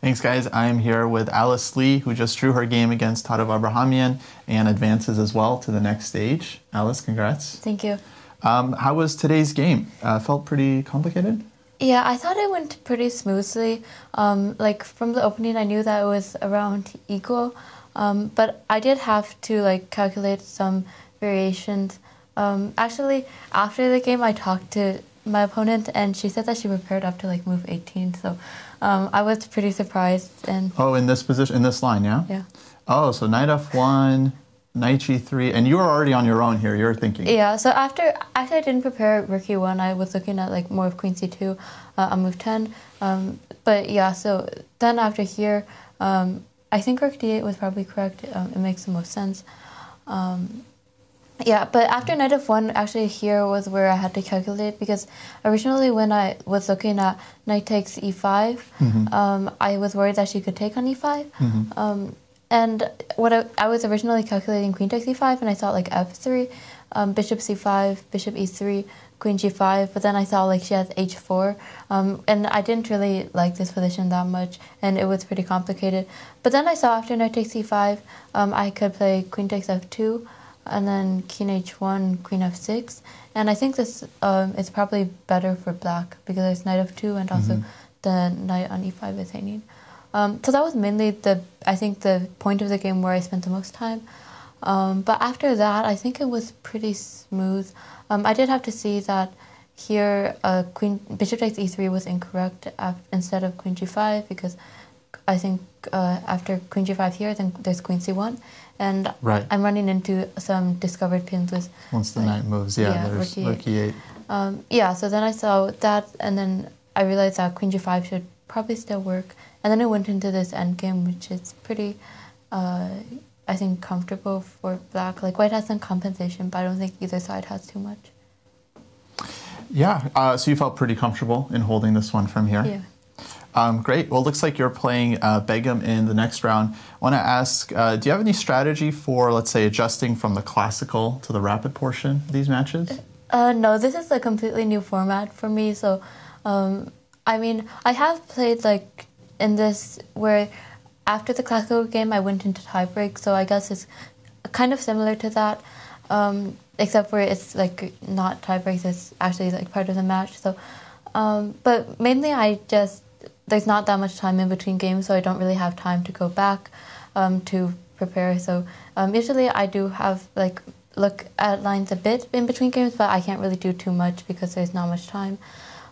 Thanks, guys. I'm here with Alice Lee, who just drew her game against Tatev Abrahamyan and advances as well to the next stage. Alice, congrats. Thank you. Um, how was today's game? Uh, felt pretty complicated? Yeah, I thought it went pretty smoothly. Um, like from the opening, I knew that it was around equal, um, but I did have to like calculate some variations. Um, actually, after the game, I talked to my opponent, and she said that she prepared up to like move 18. So um, I was pretty surprised. And Oh, in this position, in this line, yeah? yeah, Oh, so knight f1, knight g3, and you were already on your own here. You're thinking. yeah. So after actually, I didn't prepare rook e1. I was looking at like more of queen c2 uh, on move 10. Um, but yeah, so then after here, um, I think rook d8 was probably correct. Um, it makes the most sense. Yeah, but after knight f1, actually here was where I had to calculate because originally when I was looking at knight takes e5, um, I was worried that she could take on e5. Um, and what I, I was originally calculating queen takes e5, and I thought like f3, um, bishop c5, bishop e3, queen g5. But then I saw like she has h4, um, and I didn't really like this position that much, and it was pretty complicated. But then I saw after knight takes e5, um, I could play queen takes f2 and then king h1, queen f6. And I think this um, is probably better for black because there's knight f2 and also the knight on e5 is hanging. Um, so that was mainly the I think the point of the game where I spent the most time. Um, but after that, I think it was pretty smooth. Um, I did have to see that here uh, queen bishop takes e3 was incorrect instead of queen g5 because I think uh, after queen g5 here, then there's queen c1, and Right. I'm running into some discovered pins with. Once the like- knight moves, yeah, yeah, there's rook rook e8. e8. Um, yeah, so then I saw that, and then I realized that queen g5 should probably still work, and then it went into this endgame, which is pretty, uh, I think, comfortable for black. Like white has some compensation, but I don't think either side has too much. Yeah, uh, so you felt pretty comfortable in holding this one from here? Yeah. Um, great. Well, it looks like you're playing uh, Begim in the next round. I want to ask uh, do you have any strategy for, let's say, adjusting from the classical to the rapid portion of these matches? Uh, no, this is a completely new format for me. So, um, I mean, I have played like in this where after the classical game I went into tiebreak. So I guess it's kind of similar to that, um, except for it's like not tiebreaks. It's actually like part of the match. So, um, but mainly I just there's not that much time in between games, so I don't really have time to go back um, to prepare. So um, usually I do have like look at lines a bit in between games, but I can't really do too much because there's not much time.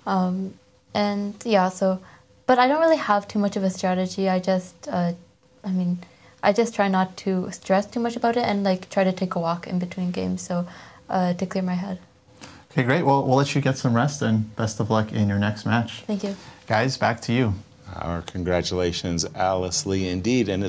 Um, and yeah, so but I don't really have too much of a strategy. I just, uh, I mean, I just try not to stress too much about it and like try to take a walk in between games, so uh, to clear my head. Okay, great. Well, we'll let you get some rest and best of luck in your next match. Thank you. Guys, back to you. Our congratulations, Alice Lee, indeed. And